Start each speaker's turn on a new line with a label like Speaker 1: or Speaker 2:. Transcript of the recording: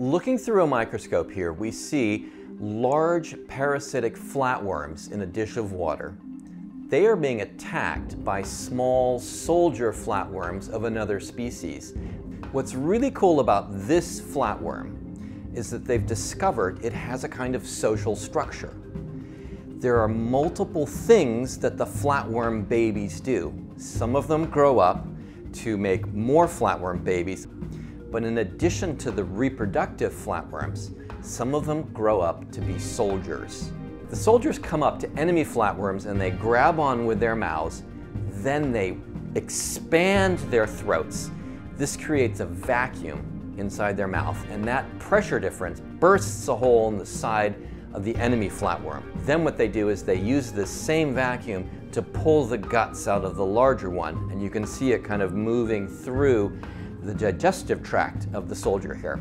Speaker 1: Looking through a microscope here, we see large parasitic flatworms in a dish of water. They are being attacked by small soldier flatworms of another species. What's really cool about this flatworm is that they've discovered it has a kind of social structure. There are multiple things that the flatworm babies do. Some of them grow up to make more flatworm babies, but in addition to the reproductive flatworms, some of them grow up to be soldiers. The soldiers come up to enemy flatworms and they grab on with their mouths, then they expand their throats. This creates a vacuum inside their mouth, and that pressure difference bursts a hole in the side of the enemy flatworm. Then what they do is they use this same vacuum to pull the guts out of the larger one, and you can see it kind of moving through the digestive tract of the soldier here.